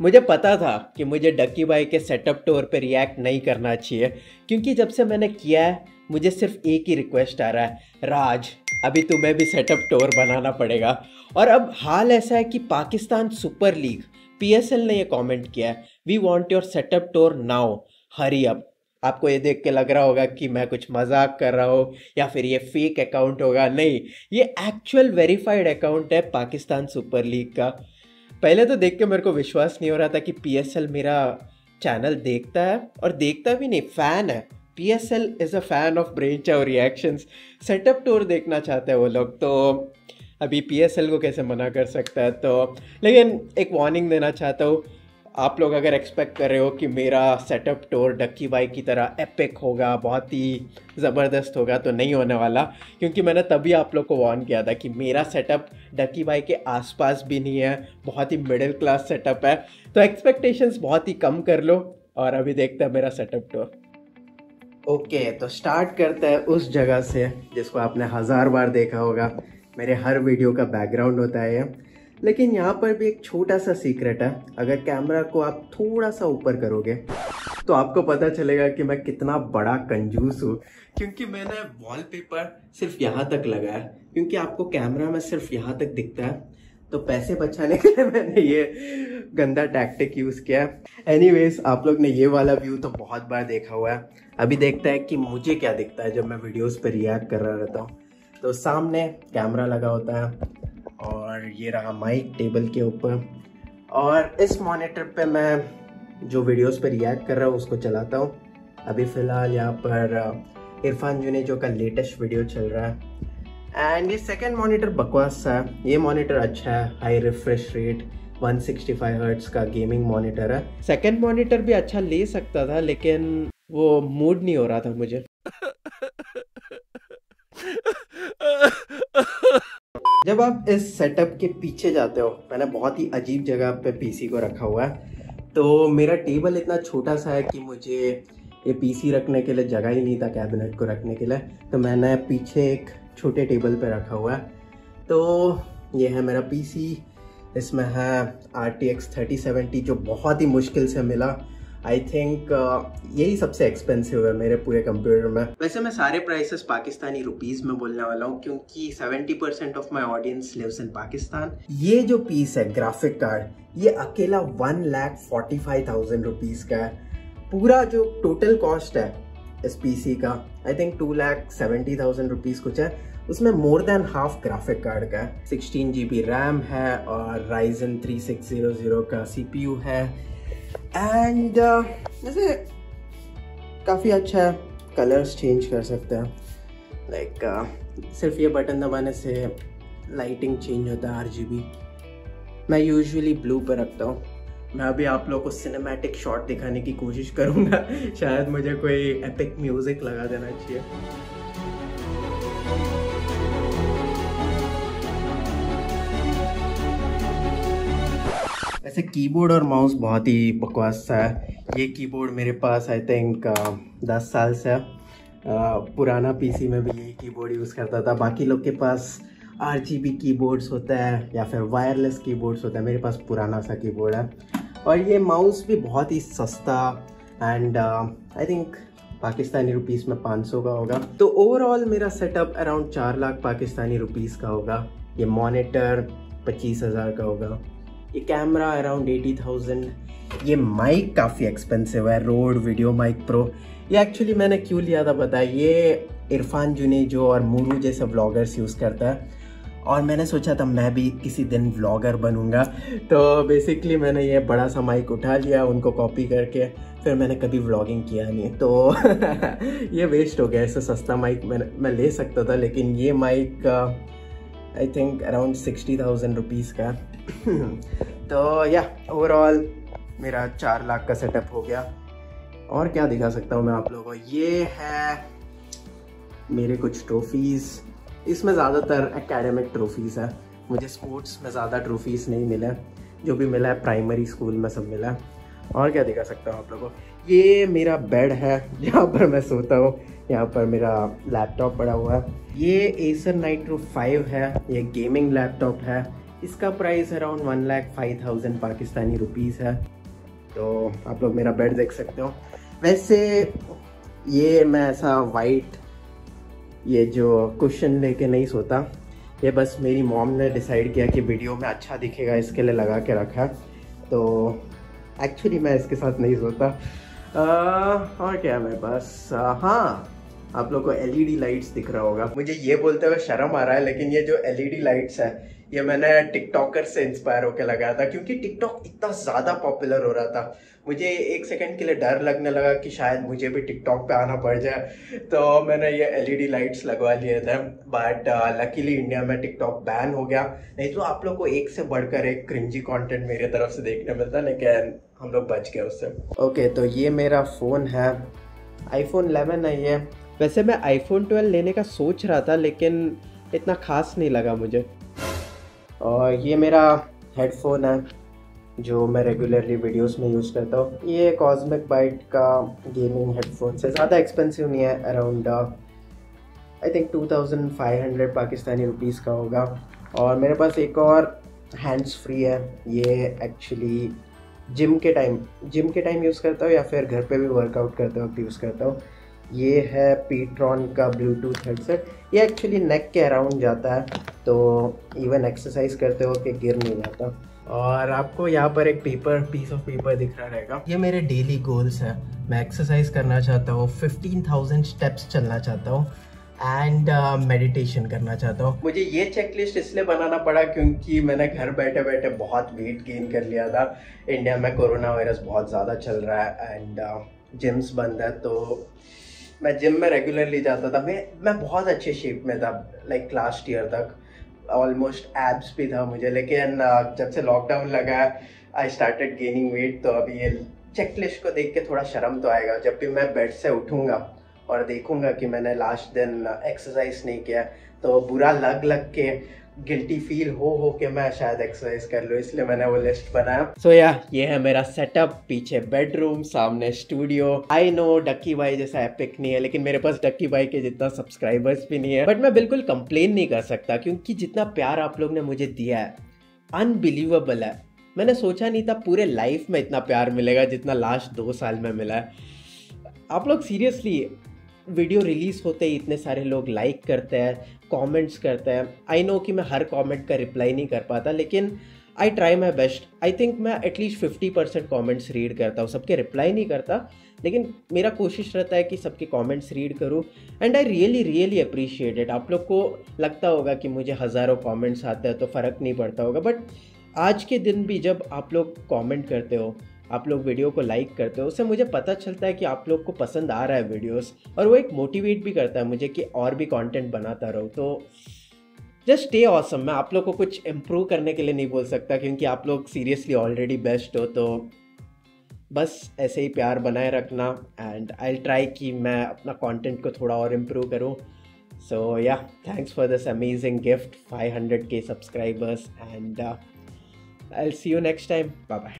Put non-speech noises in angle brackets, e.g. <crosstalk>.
मुझे पता था कि मुझे डक्की बाई के सेटअप टूर पे रिएक्ट नहीं करना चाहिए, क्योंकि जब से मैंने किया है, मुझे सिर्फ़ एक ही रिक्वेस्ट आ रहा है, राज, अभी तुम्हें भी सेटअप टूर बनाना पड़ेगा। और अब हाल ऐसा है कि पाकिस्तान सुपर लीग पीएसएल ने ये कमेंट किया है we want your setup tour now hurry up आपको ये देख के लग रहा होगा कि मैं कुछ मज़ाक कर रहा हूँ, या फिर ये फेक अकाउंट होगा। नहीं, ये एक्चुअल वेरीफाइड अकाउंट है पाकिस्तान सुपर लीग का। पहले तो देख के मेरे को विश्वास नहीं हो रहा था कि PSL मेरा चैनल देखता है, और देखता भी नहीं फ़ैन है। P S L is a fan of brain chow reactions setup tour देखना चाहते हैं वो लोग तो अभी पी एस एल को कैसे मना कर सकता है तो लेकिन एक वार्निंग देना चाहता हूँ आप लोग अगर एक्सपेक्ट कर रहे हो कि मेरा सेटअप टूर डक्की बाई की तरह एपिक होगा, बहुत ही ज़बरदस्त होगा तो नहीं होने वाला। क्योंकि मैंने तभी आप लोग को वार्न किया था कि मेरा सेटअप डक्की बाई के आसपास भी नहीं है, बहुत ही मिडिल क्लास सेटअप है। तो एक्सपेक्टेशंस बहुत ही कम कर लो और अभी देखते हैं मेरा सेटअप टूर ओके तो स्टार्ट करते हैं उस जगह से जिसको आपने हज़ार बार देखा होगा। मेरे हर वीडियो का बैकग्राउंड होता है लेकिन यहाँ पर भी एक छोटा सा सीक्रेट है। अगर कैमरा को आप थोड़ा सा ऊपर करोगे तो आपको पता चलेगा कि मैं कितना बड़ा कंजूस हूँ। क्योंकि मैंने वॉलपेपर सिर्फ़ यहाँ तक लगाया क्योंकि आपको कैमरा में सिर्फ़ यहाँ तक दिखता है। तो पैसे बचाने के लिए मैंने ये गंदा टैक्टिक यूज़ किया एनीवेज आप लोग ने ये वाला व्यू तो बहुत बार देखा हुआ है। अभी देखता है कि मुझे क्या दिखता है जब मैं वीडियोस पर रिएक्ट कर रहा रहता हूँ। तो सामने कैमरा लगा होता है। और ये रहा माइक टेबल के ऊपर। और इस मॉनिटर पे मैं जो वीडियोस पे रिएक्ट कर रहा हूँ, उसको चलाता हूँ। अभी फ़िलहाल यहाँ पर इरफान जुनेजो का लेटेस्ट वीडियो चल रहा है। एंड ये सेकेंड मॉनिटर बकवास है। ये मॉनिटर अच्छा है। हाई रिफ्रेश रेट 165 हर्ट्स का गेमिंग मॉनिटर है। सेकेंड मॉनिटर भी अच्छा ले सकता था, लेकिन वो मूड नहीं हो रहा था मुझे। जब आप इस सेटअप के पीछे जाते हो, मैंने बहुत ही अजीब जगह पे पीसी को रखा हुआ है तो मेरा टेबल इतना छोटा सा है कि मुझे ये पीसी रखने के लिए जगह ही नहीं था कैबिनेट को रखने के लिए तो मैंने पीछे एक छोटे टेबल पे रखा हुआ है। तो ये है मेरा पीसी इसमें है आर टी एक्स थर्टी जो बहुत ही मुश्किल से मिला। आई थिंक uh, यही सबसे एक्सपेंसिव है मेरे पूरे कंप्यूटर में। वैसे मैं सारे प्राइसेस पाकिस्तानी रुपीस में बोलने वाला हूँ क्योंकि 70% percent of my audience lives in Pakistan ये जो पीस है ग्राफिक कार्ड ये अकेला one lakh forty five thousand rupees का है। पूरा जो टोटल कॉस्ट है इस पीसी का I think two lakh seventy thousand rupees कुछ है। उसमें more than half graphic card का है। सिक्सटीन जी बी रैम है और Ryzen three six zero zero का सी पी यू है। एंड uh, जैसे काफ़ी अच्छा है कलर्स चेंज कर सकते हैं। लाइक like, uh, सिर्फ़ ये बटन दबाने से लाइटिंग चेंज होता है RGB मैं यूजुअली ब्लू पर रखता हूँ। मैं अभी आप लोगों को सिनेमैटिक शॉट दिखाने की कोशिश करूँगा। <laughs> शायद मुझे कोई एपिक म्यूज़िक लगा देना चाहिए। वैसे कीबोर्ड और माउस बहुत ही बकवास सा है। ये कीबोर्ड मेरे पास आई थिंक दस साल से। पुराना पीसी में भी यही कीबोर्ड यूज़ करता था। बाकी लोग के पास आर जी बी कीबोर्ड्स होता है या फिर वायरलेस कीबोर्ड्स होता है। मेरे पास पुराना सा कीबोर्ड है। और ये माउस भी बहुत ही सस्ता and I think Pakistani rupees में 500 का होगा। तो ओवरऑल मेरा सेटअप अराउंड चार लाख पाकिस्तानी रुपीस का होगा। ये मॉनिटर पच्चीस हज़ार का होगा। ये कैमरा अराउंड एटी थाउज़ेंड ये माइक काफ़ी एक्सपेंसिव है रोड वीडियो माइक प्रो ये एक्चुअली मैंने क्यों लिया था पता ये इरफान जुनेजो और मूरू जैसे ब्लॉगर्स यूज़ करता है। और मैंने सोचा था मैं भी किसी दिन व्लॉगर बनूँगा। तो बेसिकली मैंने ये बड़ा सा माइक उठा लिया, उनको कॉपी करके। फिर मैंने कभी व्लॉगिंग किया नहीं। तो <laughs> ये वेस्ट हो गया, ऐसे सस्ता माइक मैं मैं ले सकता था, लेकिन ये mic I think around sixty thousand rupees का। <coughs> तो या ओवरऑल मेरा चार लाख का सेटअप हो गया। और क्या दिखा सकता हूँ मैं आप लोगों को? ये है मेरे कुछ ट्रॉफीज़ इसमें ज़्यादातर एकेडमिक ट्रॉफीज़ है। मुझे स्पोर्ट्स में ज़्यादा ट्रॉफीज़ नहीं मिले। जो भी मिला है प्राइमरी स्कूल में सब मिला। और क्या दिखा सकता हूँ आप लोगों को? ये मेरा बेड है। जहाँ पर मैं सोता हूँ। यहाँ पर मेरा लैपटॉप पड़ा हुआ है। ये एसर नाइट्रो फाइव है। ये गेमिंग लैपटॉप है। इसका price around one lakh five thousand Pakistani rupees है। तो आप लोग मेरा बेड देख सकते हो। वैसे ये मैं ऐसा वाइट ये जो क्वेश्चन लेके नहीं सोता ये बस मेरी मॉम ने डिसाइड किया कि वीडियो में अच्छा दिखेगा इसके लिए लगा के रखा तो एक्चुअली मैं इसके साथ नहीं सोता। आ, और क्या मैं बस हाँ आप लोग को एलईडी लाइट्स दिख रहा होगा। मुझे ये बोलते हुए शर्म आ रहा है लेकिन ये जो एलईडी लाइट्स है ये मैंने टिकटॉकर से इंस्पायर होकर लगाया था, क्योंकि टिकटॉक इतना ज़्यादा पॉपुलर हो रहा था। मुझे एक सेकंड के लिए डर लगने लगा कि शायद मुझे भी टिकटॉक पे आना पड़ जाए। तो मैंने ये एलईडी लाइट्स लगवा लिए थे बट लकीली इंडिया में टिकटॉक बैन हो गया। नहीं तो आप लोग को एक से बढ़कर एक क्रिंजी कंटेंट मेरी तरफ़ से देखने मिलता लेकिन हम लोग बच गए उससे। ओके तो ये मेरा फ़ोन है। आईफोन 11 है। ये वैसे मैं आईफोन 12 लेने का सोच रहा था, लेकिन इतना ख़ास नहीं लगा मुझे। और ये मेरा हेडफोन है, जो मैं रेगुलरली वीडियोस में यूज़ करता हूँ। ये कॉस्मिक बाइट का गेमिंग हेडफोन से ज़्यादा एक्सपेंसिव नहीं है around I think 2500 Pakistani rupees का होगा। और मेरे पास एक और हैंड्स फ्री है। ये एक्चुअली जिम के टाइम जिम के टाइम यूज़ करता हूँ या फिर घर पे भी वर्कआउट करते वक्त यूज़ करता हूँ। ये है पीट्रॉन का ब्लूटूथ हेडसेट ये एक्चुअली नेक के अराउंड जाता है। तो इवन एक्सरसाइज करते हो कि गिर नहीं जाता। और आपको यहाँ पर एक पेपर पीस ऑफ़ पेपर दिख रहा रहेगा। ये मेरे डेली गोल्स हैं। मैं एक्सरसाइज करना चाहता हूँ फिफ्टीन थाउज़ेंड स्टेप्स चलना चाहता हूँ एंड मेडिटेशन uh, करना चाहता हूँ। मुझे ये चेकलिस्ट इसलिए बनाना पड़ा क्योंकि मैंने घर बैठे बैठे बहुत वेट गेन कर लिया था। इंडिया में कोरोना वायरस बहुत ज़्यादा चल रहा है एंड जिम्स uh, बंद है तो मैं जिम में रेगुलरली जाता था। मैं मैं बहुत अच्छे शेप में था लाइक लास्ट ईयर तक। ऑलमोस्ट एब्स भी था मुझे लेकिन uh, जब से लॉकडाउन लगा आई स्टार्टेड गेनिंग वेट तो अभी ये चेकलिस्ट को देख के थोड़ा शर्म तो आएगा। जब भी मैं बेड से उठूँगा और देखूँगा कि मैंने लास्ट दिन एक्सरसाइज नहीं किया तो बुरा लग लग के गिल्टी फील हो हो के मैं शायद एक्सरसाइज कर लूँ इसलिए मैंने वो लिस्ट बनाया। सो so, या yeah, ये है मेरा सेटअप पीछे बेडरूम सामने स्टूडियो आई नो डक्की भाई जैसा एपिक नहीं है लेकिन मेरे पास डक्की भाई के जितना सब्सक्राइबर्स भी नहीं है। बट मैं बिल्कुल कंप्लेन नहीं कर सकता क्योंकि जितना प्यार आप लोग ने मुझे दिया है अनबिलीवेबल है। मैंने सोचा नहीं था पूरे लाइफ में इतना प्यार मिलेगा जितना लास्ट दो साल में मिला है। आप लोग सीरियसली वीडियो रिलीज़ होते ही इतने सारे लोग लाइक करते हैं कमेंट्स करते हैं। आई नो कि मैं हर कमेंट का रिप्लाई नहीं कर पाता, लेकिन I try my best I think मैं at least fifty percent comments read करता हूँ, सबके रिप्लाई नहीं करता, लेकिन मेरा कोशिश रहता है कि सबके कमेंट्स रीड करूँ। And I really really appreciate it आप लोग को लगता होगा कि मुझे हज़ारों कमेंट्स आते हैं तो फ़र्क नहीं पड़ता होगा। बट आज के दिन भी जब आप लोग कमेंट करते हो आप लोग वीडियो को लाइक करते हो, उससे मुझे पता चलता है कि आप लोग को पसंद आ रहा है वीडियोस और वो एक मोटिवेट भी करता है मुझे कि और भी कंटेंट बनाता रहूँ। तो जस्ट स्टे ऑसम मैं आप लोग को कुछ इम्प्रूव करने के लिए नहीं बोल सकता क्योंकि आप लोग सीरियसली ऑलरेडी बेस्ट हो तो बस ऐसे ही प्यार बनाए रखना एंड आई ट्राई कि मैं अपना कंटेंट को थोड़ा और इम्प्रूव करूँ। So yeah thanks for this amazing gift 500 के subscribers and I see you next time bye bye